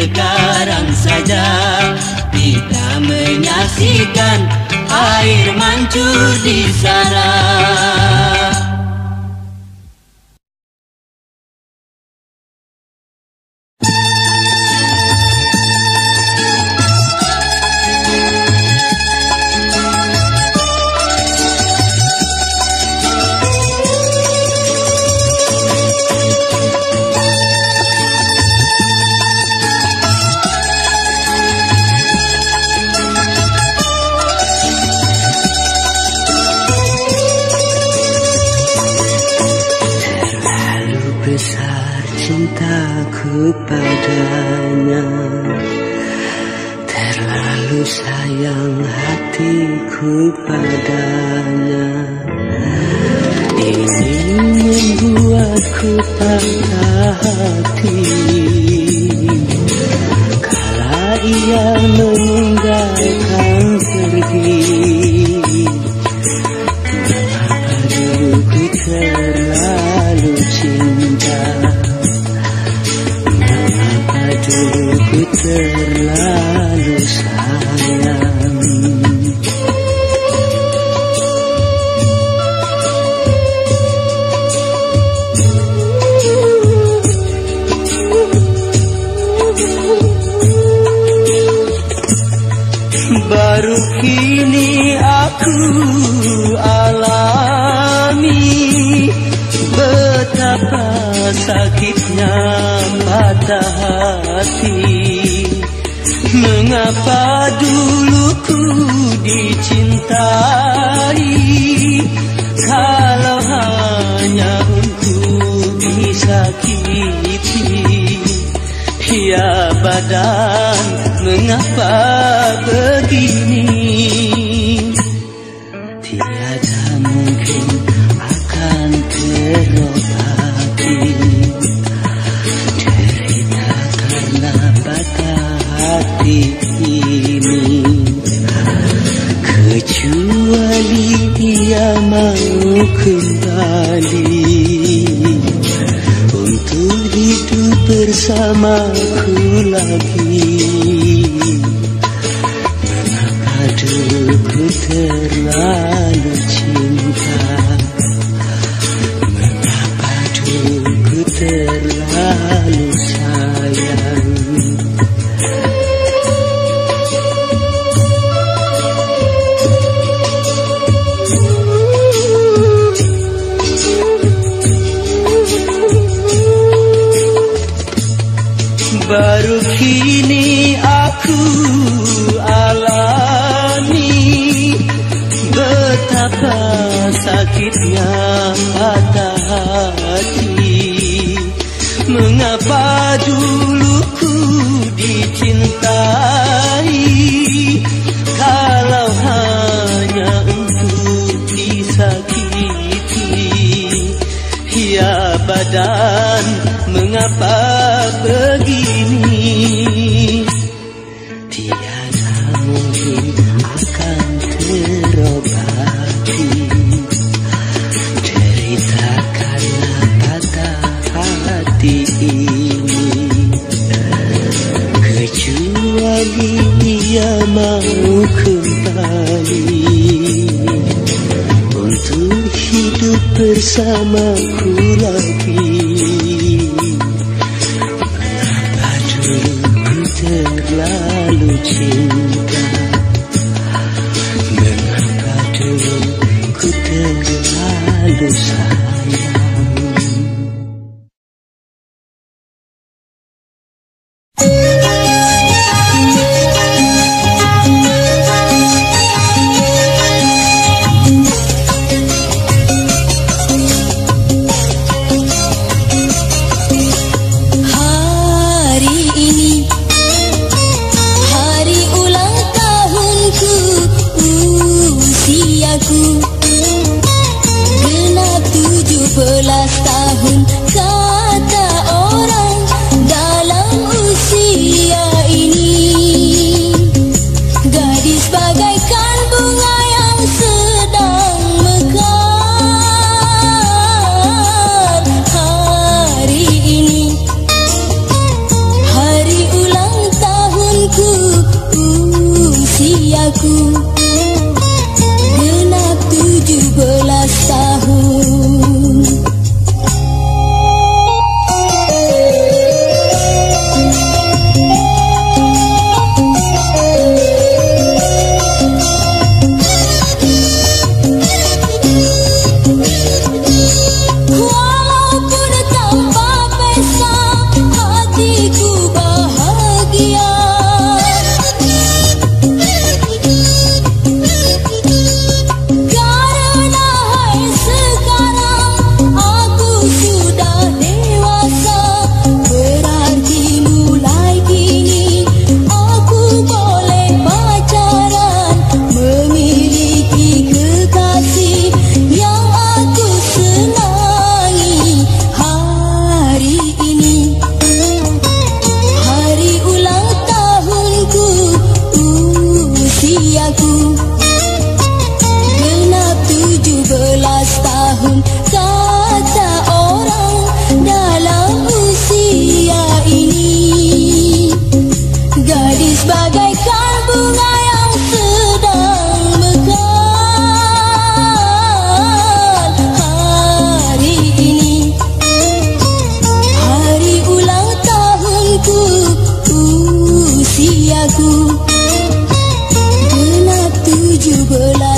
sekarang saja kita menyaksikan air mancur di sana. padanya. Ini membuatku patah hati. Ia meninggalkan pergi Mengapa dulu ku terlalu cinta. Mengapa dulu ku terlalu alami betapa sakitnya patah hati. Mengapa dulu ku dicintai kalau hanya untuk disakiti? Ya badan mengapa begini? yang mau kembali. Untuk hidup bersamaku lagi. Mengapa dulu terlalu cinta. Mengapa dulu terlalu sayang?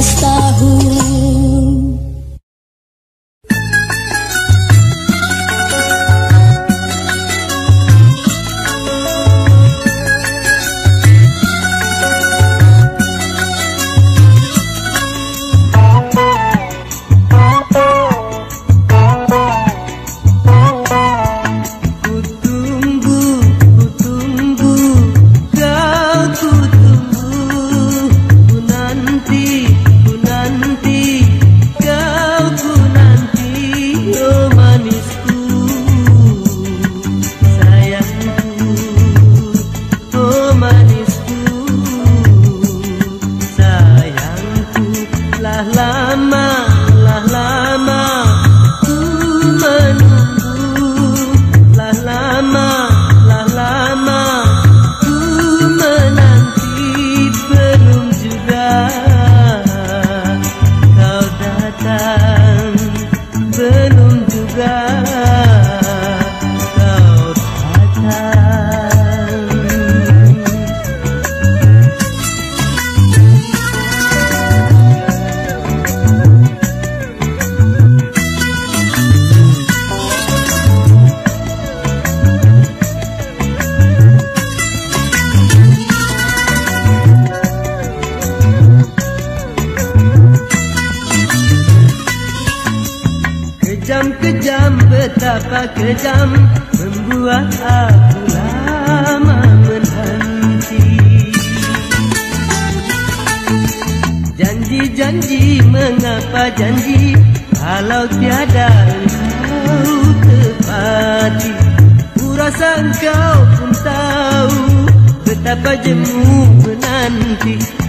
star. mengapa janji Kalau tiada kau tepati? Ku rasa kau pun tahu Betapa jemu menanti.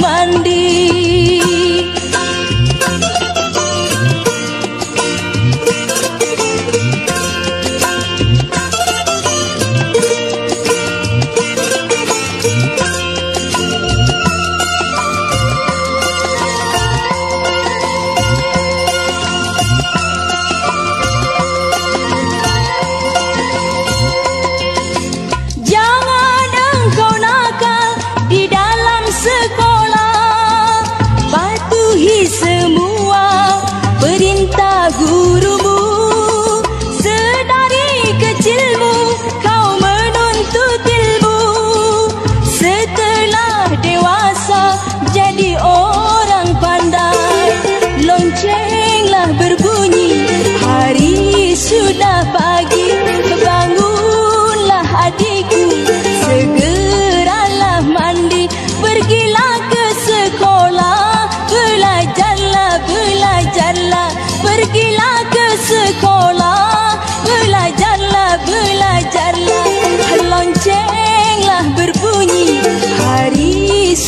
mandi.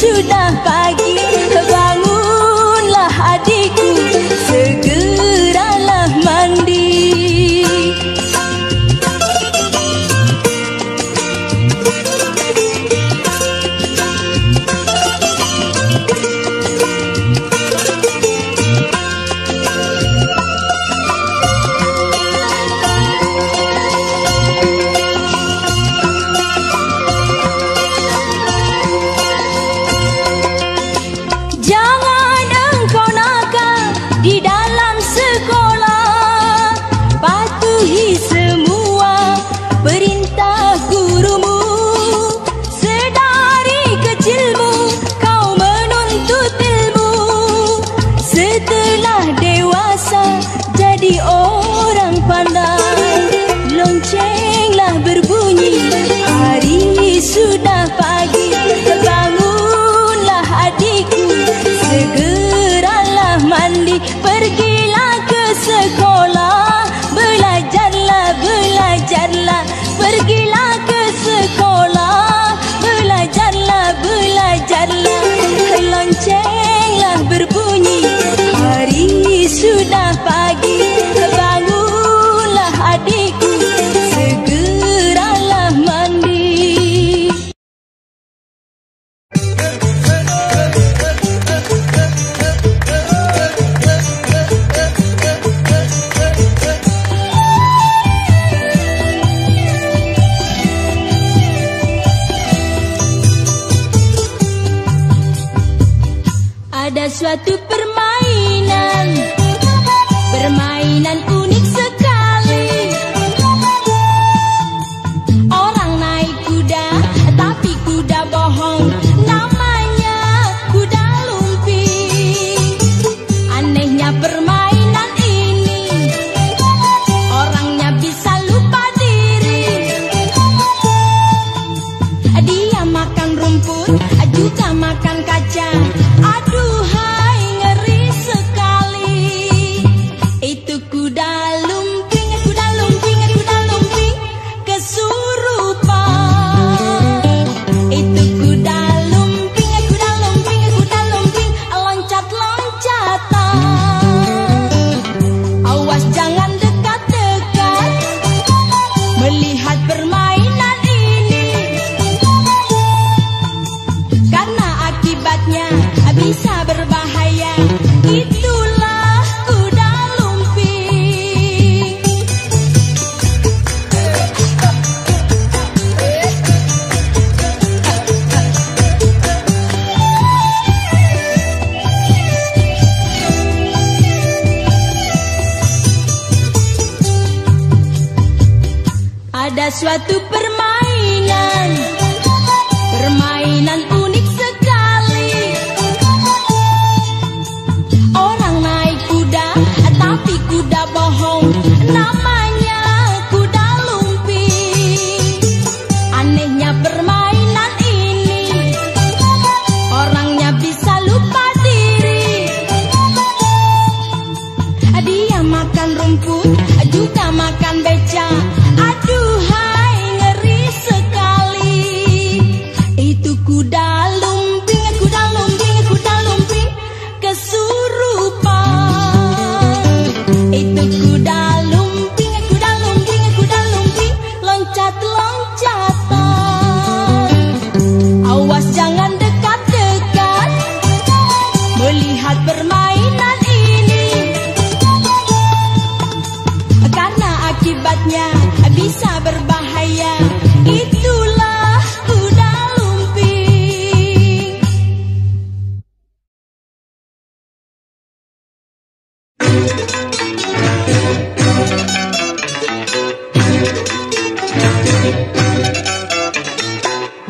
sudah kaya satu permainan. Permainan unik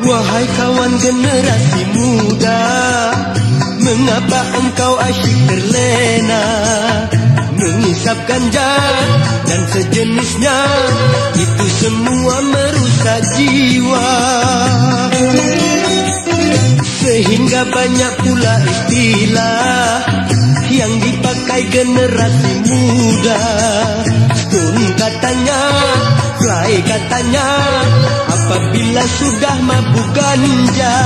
Wahai kawan generasi muda Mengapa engkau asyik terlena? Mengisap ganja dan sejenisnya Itu semua merusak jiwa. Sehingga banyak pula istilah Yang dipakai generasi muda. Stun katanya, fly katanya apabila sudah mabuk ganja.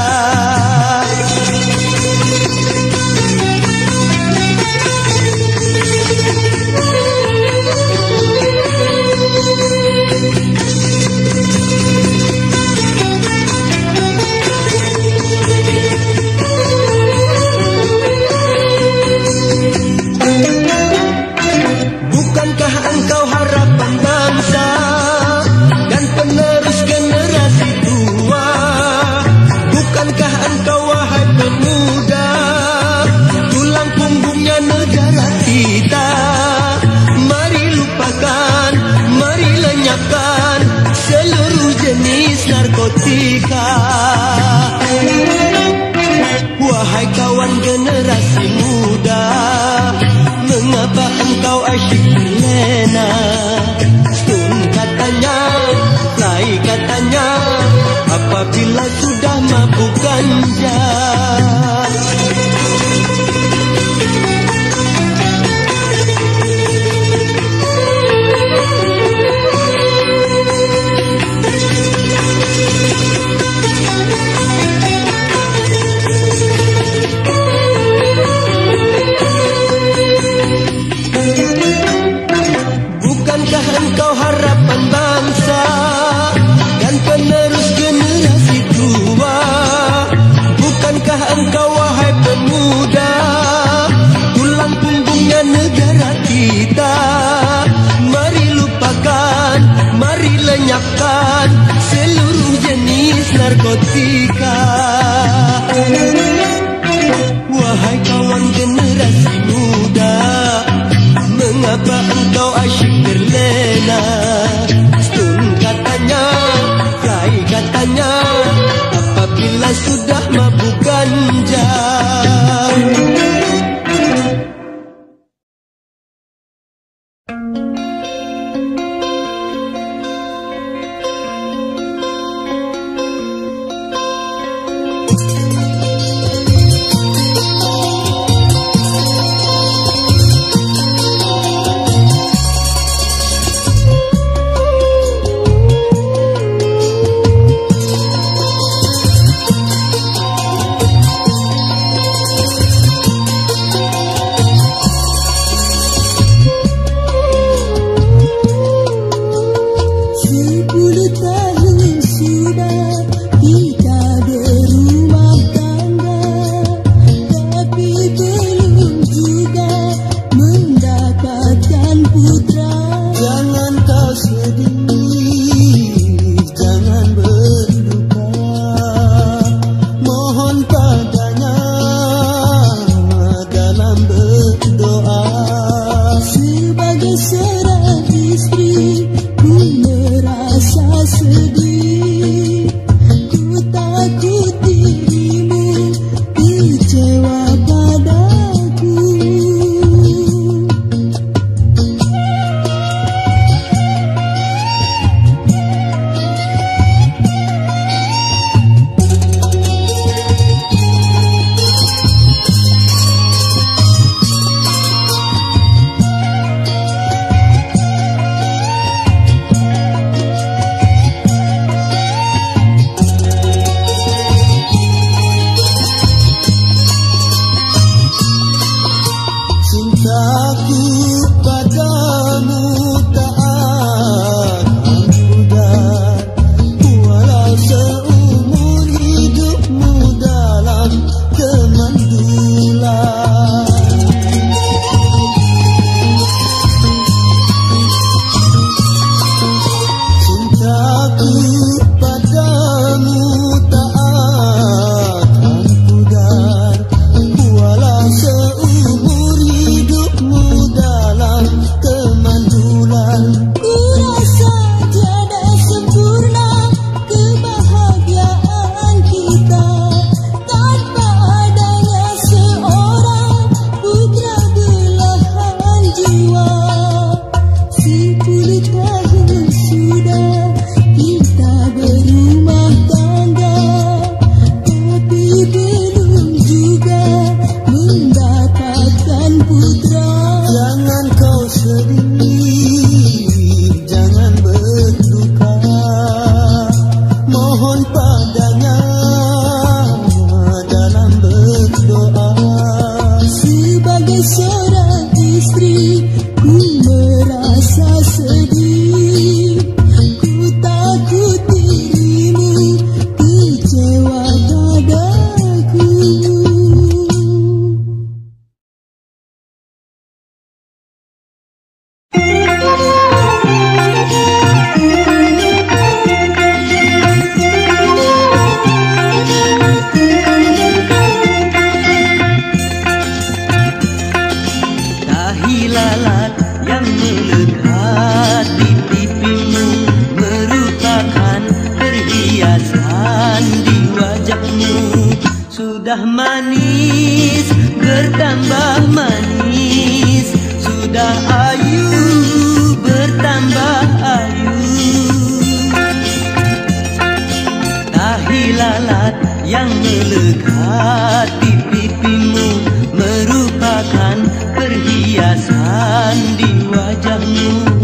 Bukankah engkau harapan baru lalat yang melekat di pipimu merupakan perhiasan di wajahmu.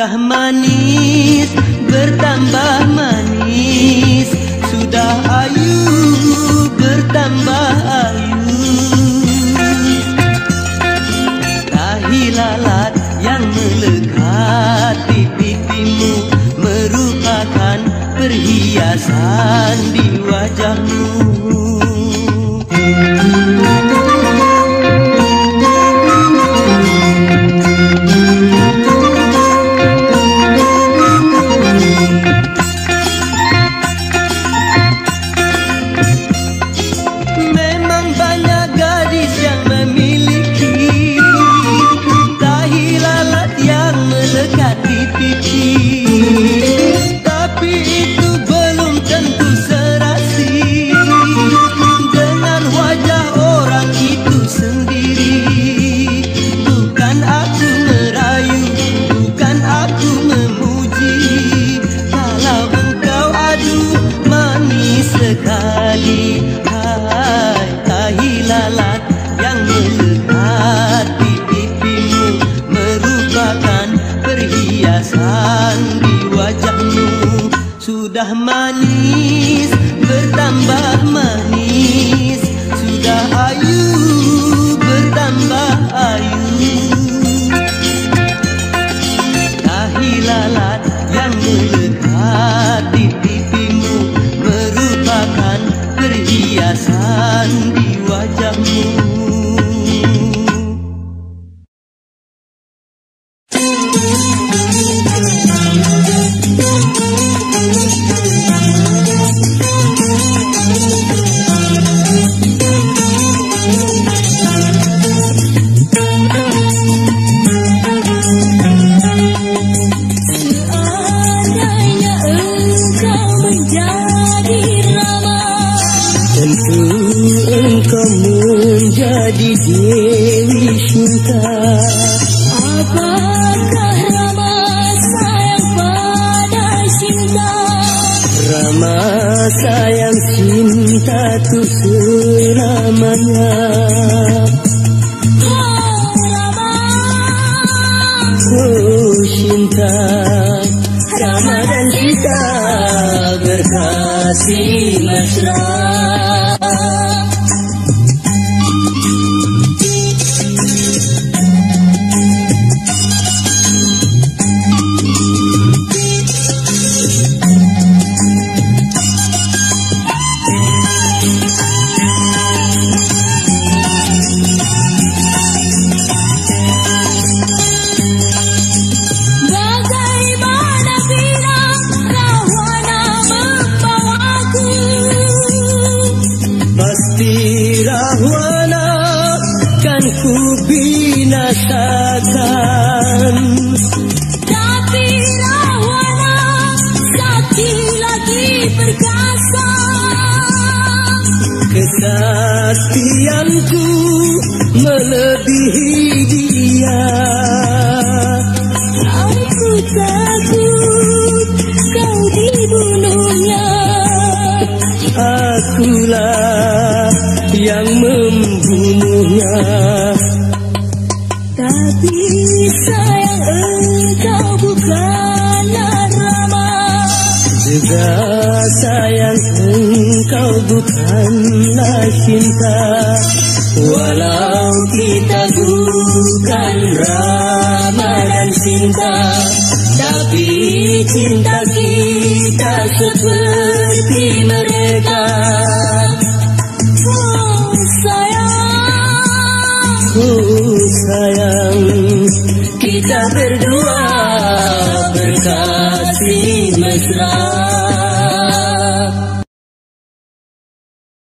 Sudah manis bertambah manis. Sudah ayu bertambah ayu. Tahilalat yang melekat di pipimu Merupakan perhiasan di wajahmu. perasaan di wajahmu. dan kita berkasih mesra bukanlah cinta. Walau kita bukan Rama dan cinta Tapi cinta kita seperti mereka. Oh sayang. Oh sayang. Kita berdua berkasih mesra